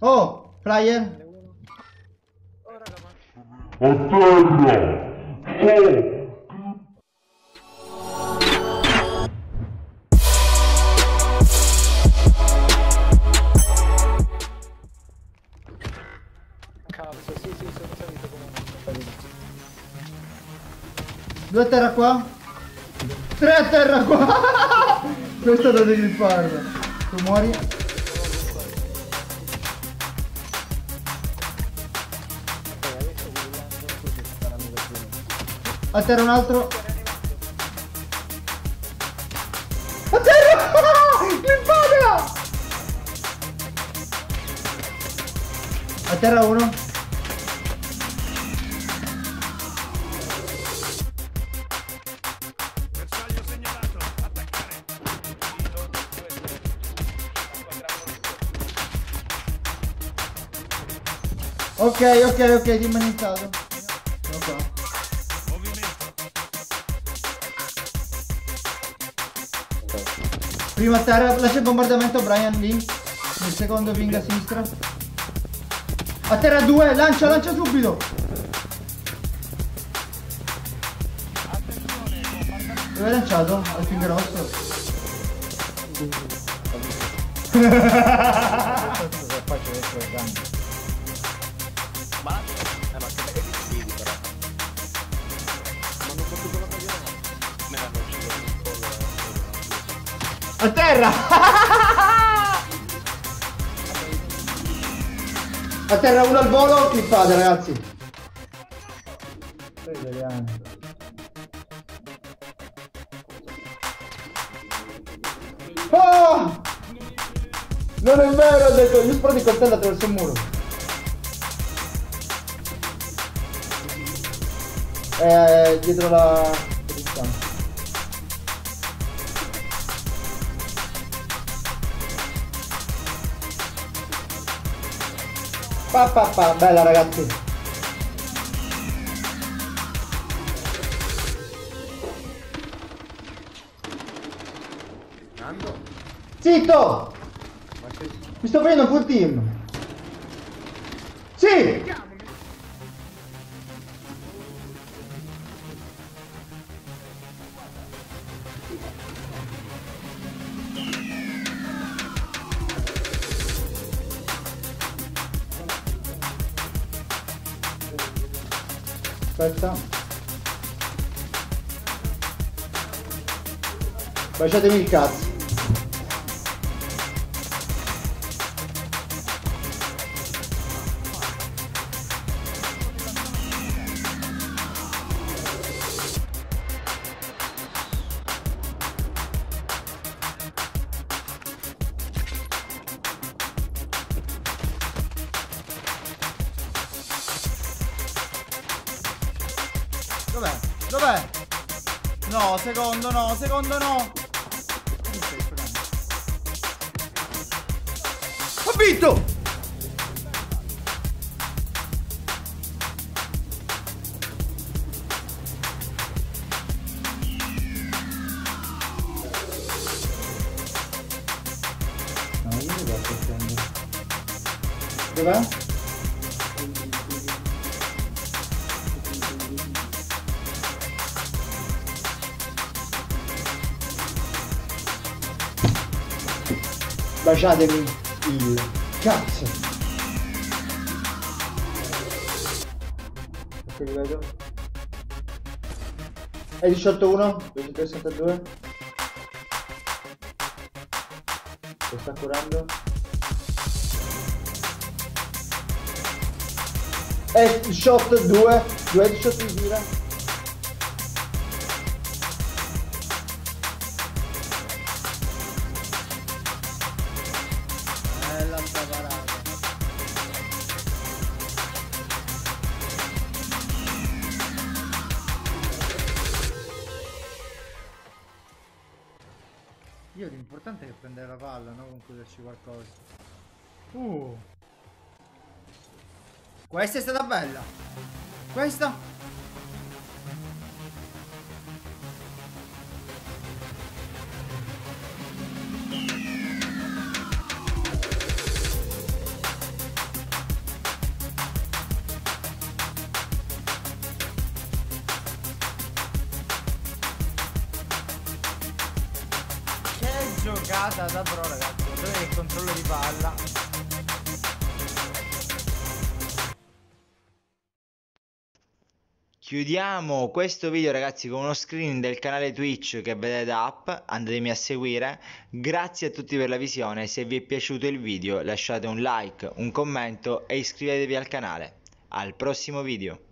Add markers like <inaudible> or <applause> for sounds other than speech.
Oh, flyer. Oh, raga, ma... A terra! Oh! Cazzo, sì, sì, sono salito comunque. Due a terra qua. Tre a terra qua. <laughs> Questo lo devi fare. Tu muori. A terra un altro. A terra! <laughs> L'infamia! A terra uno. Ok, ok, ok, rimanizzato. Sono qua. Prima a terra, lascia il bombardamento Brian lì. Nel secondo wing a sinistra. A terra 2, lancia, lancia subito. Dove hai lanciato? Al wing rosso. Faccio il danno? A terra! A terra uno al volo, clippate ragazzi. Oh! Non è vero, ho detto, io sparo di coltello attraverso il muro. Eh, dietro la... Pa, pa, pa, bella ragazzi. Nando? Zitto! Mi sto prendendo full team. Sì! Aspetta. Baciatemi il cazzo. Dov'è? Dov'è? No, secondo no, secondo no. Ho vinto! No, io mi devo prendere. Dov'è? Baciatemi il cazzo. Li vedo. È 18-1, 262. Lo sta curando. È shot 2, 2 di shot di gira. Io l'importante è prendere la palla, non concluderci qualcosa. Uh. Questa è stata bella. Questa? Casa da pro ragazzi. Dove il controllo di palla? Chiudiamo questo video ragazzi con uno screen del canale Twitch che vedete up, andatemi a seguire, grazie a tutti per la visione, se vi è piaciuto il video lasciate un like, un commento e iscrivetevi al canale, al prossimo video.